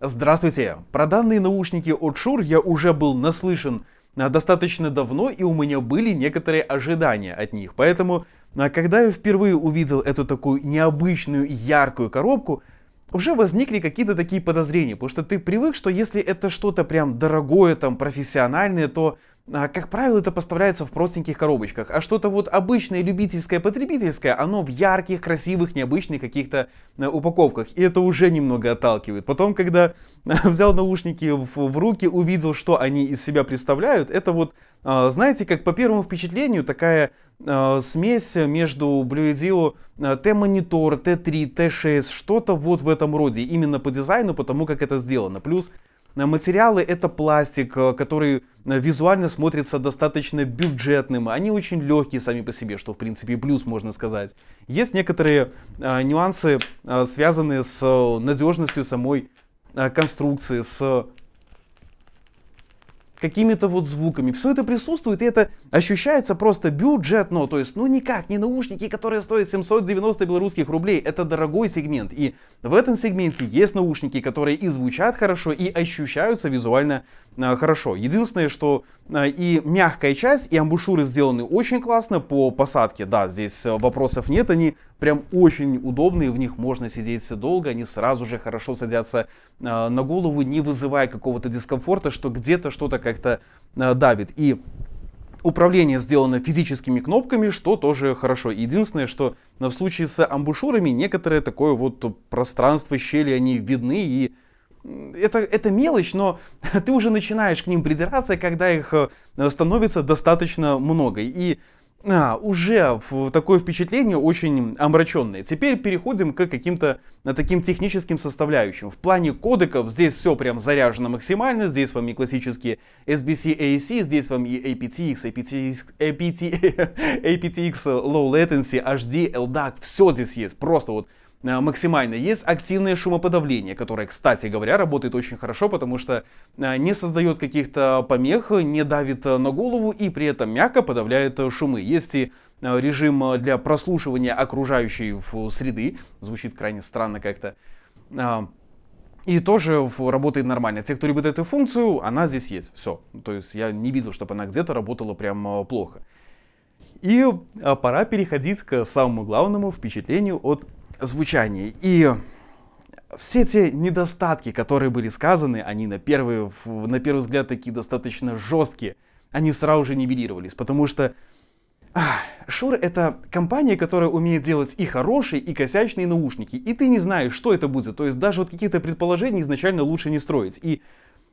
Здравствуйте! Про данные наушники от Shure я уже был наслышан а, достаточно давно, и у меня были некоторые ожидания от них. Поэтому, а, когда я впервые увидел эту такую необычную яркую коробку, уже возникли какие-то такие подозрения, потому что ты привык, что если это что-то прям дорогое, там, профессиональное, то как правило, это поставляется в простеньких коробочках, а что-то вот обычное, любительское, потребительское, оно в ярких, красивых, необычных каких-то э, упаковках, и это уже немного отталкивает. Потом, когда взял наушники в, в руки, увидел, что они из себя представляют, это вот, а, знаете, как по первому впечатлению, такая а, смесь между Blue Dio T-монитор, T3, T6, что-то вот в этом роде, именно по дизайну, потому как это сделано. Плюс Материалы это пластик, э, который э, визуально смотрится достаточно бюджетным. Они очень легкие сами по себе, что в принципе плюс можно сказать. Есть некоторые э, нюансы, связанные с надежностью самой конструкции, с какими-то вот звуками. Все это присутствует, и это ощущается просто бюджетно. То есть, ну никак, не наушники, которые стоят 790 белорусских рублей. Это дорогой сегмент. И в этом сегменте есть наушники, которые и звучат хорошо, и ощущаются визуально э, хорошо. Единственное, что э, и мягкая часть, и амбушюры сделаны очень классно по посадке. Да, здесь э, вопросов нет, они прям очень удобные, в них можно сидеть долго, они сразу же хорошо садятся э, на голову, не вызывая какого-то дискомфорта, что где-то что-то как-то э, давит. И управление сделано физическими кнопками, что тоже хорошо. Единственное, что в случае с амбушюрами некоторое такое вот пространство, щели, они видны и это, это мелочь, но ты уже начинаешь к ним придираться, когда их э, становится достаточно много. И а, уже в такое впечатление очень омраченное. Теперь переходим к каким-то э, таким техническим составляющим. В плане кодеков здесь все прям заряжено максимально. Здесь вам и классические SBC AAC, здесь вам и aptX, aptX, APT, aptX Low Latency, HD, LDAC, все здесь есть. Просто вот Э, максимально. Есть активное шумоподавление, которое, кстати говоря, работает очень хорошо, потому что э, не создает каких-то помех, не давит э, на голову и при этом мягко подавляет шумы. Есть и режим для прослушивания окружающей среды, звучит крайне странно как-то. И тоже работает нормально. Те, кто любит эту функцию, она здесь есть. Все. То есть я не видел, чтобы она где-то работала прям плохо. И пора переходить к самому главному впечатлению от звучании. И все те недостатки, которые были сказаны, они на первый, на первый взгляд такие достаточно жесткие, они сразу же нивелировались, потому что Шур это компания, которая умеет делать и хорошие, и косячные наушники, и ты не знаешь, что это будет, то есть даже вот какие-то предположения изначально лучше не строить. И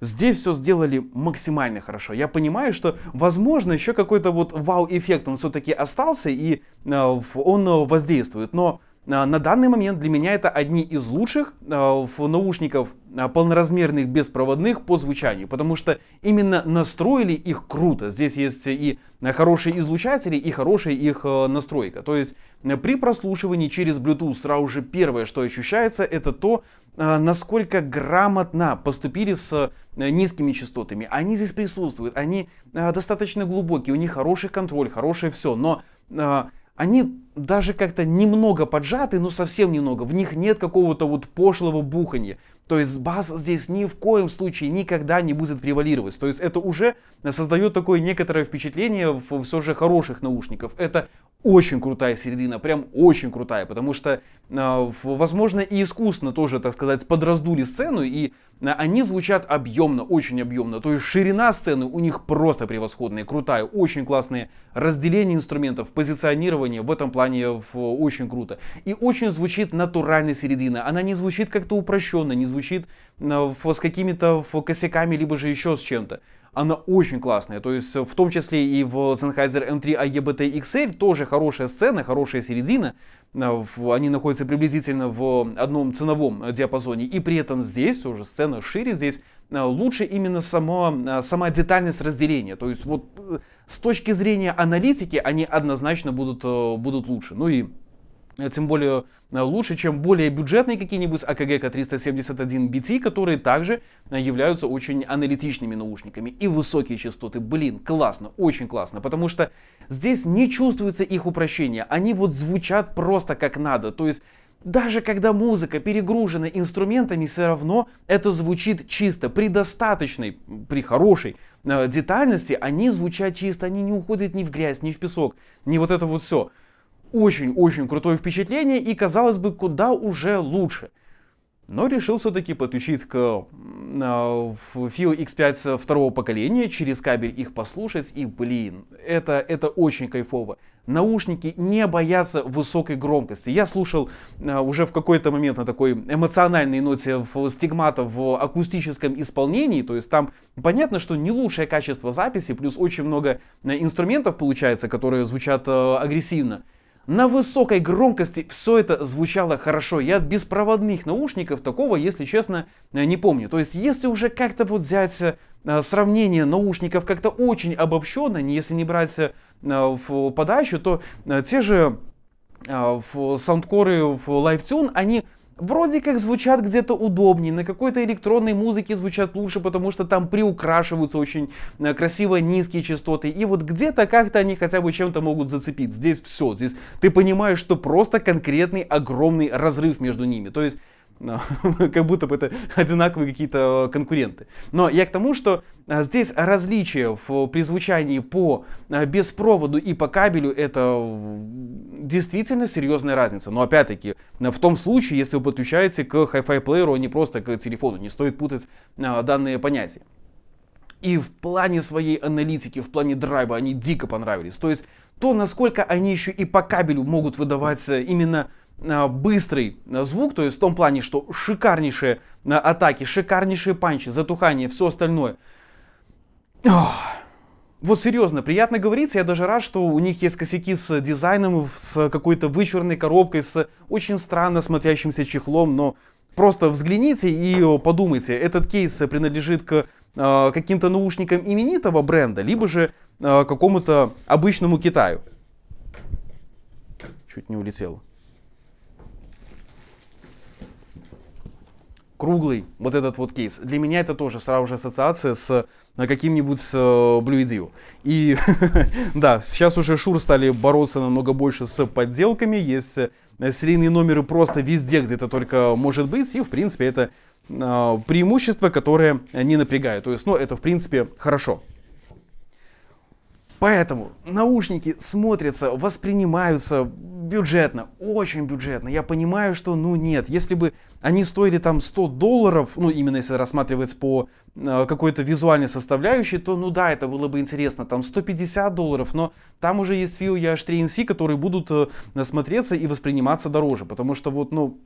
Здесь все сделали максимально хорошо. Я понимаю, что, возможно, еще какой-то вот вау-эффект он все-таки остался, и э, он воздействует. Но на данный момент для меня это одни из лучших а, наушников а, полноразмерных беспроводных по звучанию, потому что именно настроили их круто. Здесь есть и хорошие излучатели, и хорошая их настройка. То есть при прослушивании через Bluetooth сразу же первое, что ощущается, это то, насколько грамотно поступили с низкими частотами. Они здесь присутствуют, они достаточно глубокие, у них хороший контроль, хорошее все, но они даже как-то немного поджаты, но совсем немного. В них нет какого-то вот пошлого бухания. То есть бас здесь ни в коем случае никогда не будет превалировать. То есть это уже создает такое некоторое впечатление все же хороших наушников. Это очень крутая середина, прям очень крутая, потому что, э, возможно, и искусно тоже, так сказать, подраздули сцену, и э, они звучат объемно, очень объемно. То есть ширина сцены у них просто превосходная, крутая, очень классное разделение инструментов, позиционирование в этом плане очень круто. И очень звучит натуральная середина. Она не звучит как-то упрощенно, не звучит э, с какими-то косяками, либо же еще с чем-то она очень классная. То есть в том числе и в Sennheiser M3 AEBT XL тоже хорошая сцена, хорошая середина. Э, они находятся приблизительно в одном ценовом диапазоне. И при этом здесь уже сцена шире, здесь э, лучше именно само, сама детальность разделения. То есть вот с точки зрения аналитики они однозначно будут, будут лучше. Ну и Э, тем более э, лучше, чем более бюджетные какие-нибудь AKG K371BT, которые также э, являются очень аналитичными наушниками. И высокие частоты, блин, классно, очень классно, потому что здесь не чувствуется их упрощение, они вот звучат просто как надо, то есть даже когда музыка перегружена инструментами, все равно это звучит чисто. При достаточной, при хорошей э, детальности они звучат чисто, они не уходят ни в грязь, ни в песок, ни вот это вот все. Очень-очень крутое впечатление и, казалось бы, куда уже лучше но решил все-таки подключить к э, FIO X5 второго поколения, через кабель их послушать, и блин, это, это очень кайфово. Наушники не боятся высокой громкости. Я слушал а, уже в какой-то момент на такой эмоциональной ноте в стигмата в акустическом исполнении, то есть там понятно, что не лучшее качество записи, плюс очень много э, инструментов получается, которые звучат э, агрессивно. На высокой громкости все это звучало хорошо. Я от беспроводных наушников такого, если честно, э, не помню. То есть, если уже как-то вот взять э, сравнение наушников как-то очень обобщенно, если не брать э, в подачу, то те же в саундкоры в LiveTune, они вроде как звучат где-то удобнее, на какой-то электронной музыке звучат лучше, потому что там приукрашиваются очень э, красиво низкие частоты, и вот где-то как-то они хотя бы чем-то могут зацепить. Здесь все, здесь ты понимаешь, что просто конкретный огромный разрыв между ними. То есть как будто бы это одинаковые какие-то э, конкуренты. Но я к тому, что э, здесь различие в, при звучании по э, беспроводу и по кабелю это действительно серьезная разница. Но опять-таки, в том случае, если вы подключаете к Hi-Fi плееру, а не просто к телефону, не стоит путать данные понятия. И в плане своей аналитики, в плане драйва они дико понравились. То есть то, насколько они еще и по кабелю могут выдавать именно быстрый а, звук, то есть в том плане, что шикарнейшие а, атаки, шикарнейшие панчи, затухание, все остальное. Вот серьезно, приятно говорится, я даже рад, что у них есть косяки с дизайном, с какой-то вычурной коробкой, с очень странно смотрящимся чехлом, но просто взгляните и подумайте, этот кейс принадлежит к э, каким-то наушникам именитого бренда, либо же э, какому-то обычному Китаю. Чуть не улетело. Круглый вот этот вот кейс. Для меня это тоже сразу же ассоциация с э, каким-нибудь э, Blue Edio. И да, сейчас уже Шур стали бороться намного больше с подделками. Есть э, серийные номеры просто везде, где это только может быть. И в принципе это преимущество, которое не напрягает. То есть, ну, это в принципе хорошо. Поэтому наушники смотрятся, воспринимаются бюджетно, очень бюджетно. Я понимаю, что, ну нет, если бы они стоили там 100 долларов, ну именно если рассматривать по э, какой-то визуальной составляющей, то ну да, это было бы интересно, там 150 долларов, но там уже есть Vio H3NC, которые будут э, смотреться и восприниматься дороже, потому что вот, ну,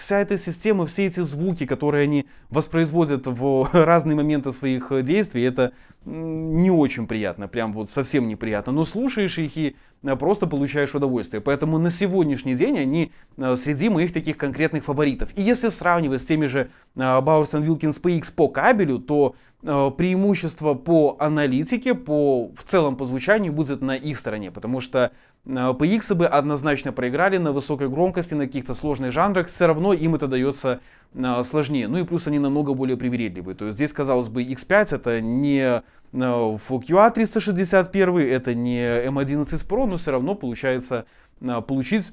вся эта система, все эти звуки, которые они воспроизводят в разные моменты своих э, действий, это не очень приятно, прям вот совсем неприятно. Но слушаешь их и просто получаешь удовольствие. Поэтому на сегодняшний день они э, среди моих таких конкретных фаворитов. И если сравнивать с теми же Bowers Wilkins PX по кабелю, то преимущество по аналитике, по, в целом по звучанию будет на их стороне, потому что PX бы однозначно проиграли на высокой громкости, на каких-то сложных жанрах, все равно им это дается сложнее. Ну и плюс они намного более привередливые. То есть здесь, казалось бы, X5 это не а, QA 361, это не M11 Pro, но все равно получается а, получить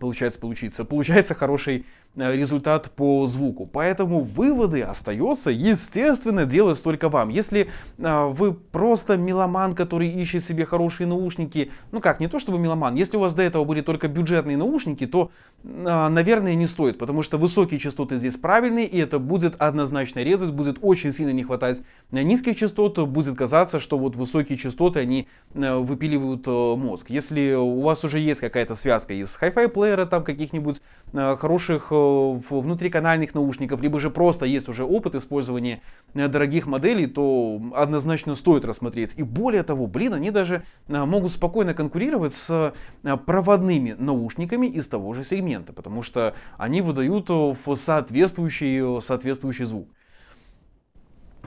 получается получиться. Получается хороший Э, результат по звуку. Поэтому выводы остается, естественно, делать только вам. Если а, вы просто меломан, который ищет себе хорошие наушники, ну как, не то чтобы меломан, если у вас до этого были только бюджетные наушники, то, а, наверное, не стоит, потому что высокие частоты здесь правильные, и это будет однозначно резать, будет очень сильно не хватать низких частот, будет казаться, что вот высокие частоты, они выпиливают мозг. Если у вас уже есть какая-то связка из Hi-Fi плеера, там каких-нибудь хороших внутриканальных наушников, либо же просто есть уже опыт использования э, дорогих моделей, то однозначно стоит рассмотреть. И более того, блин, они даже э, могут спокойно конкурировать с э, проводными наушниками из того же сегмента, потому что они выдают соответствующий, соответствующий звук.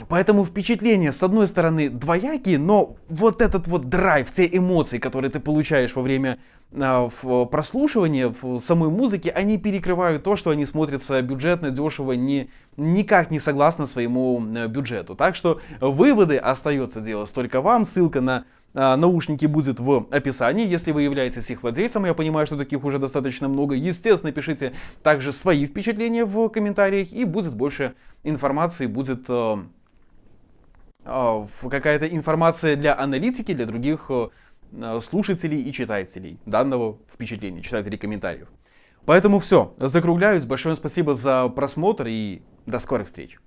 Поэтому впечатления, с одной стороны, двоякие, но вот этот вот драйв, те эмоции, которые ты получаешь во время а, в прослушивания в самой музыки, они перекрывают то, что они смотрятся бюджетно, дешево, не, никак не согласно своему бюджету. Так что выводы остается делать только вам. Ссылка на наушники будет в описании, если вы являетесь их владельцем. Я понимаю, что таких уже достаточно много. Естественно, пишите также свои впечатления в комментариях, и будет больше информации, будет э, э, какая-то информация для аналитики, для других э, слушателей и читателей данного впечатления, читателей комментариев. Поэтому все, закругляюсь. Большое спасибо за просмотр и до скорых встреч.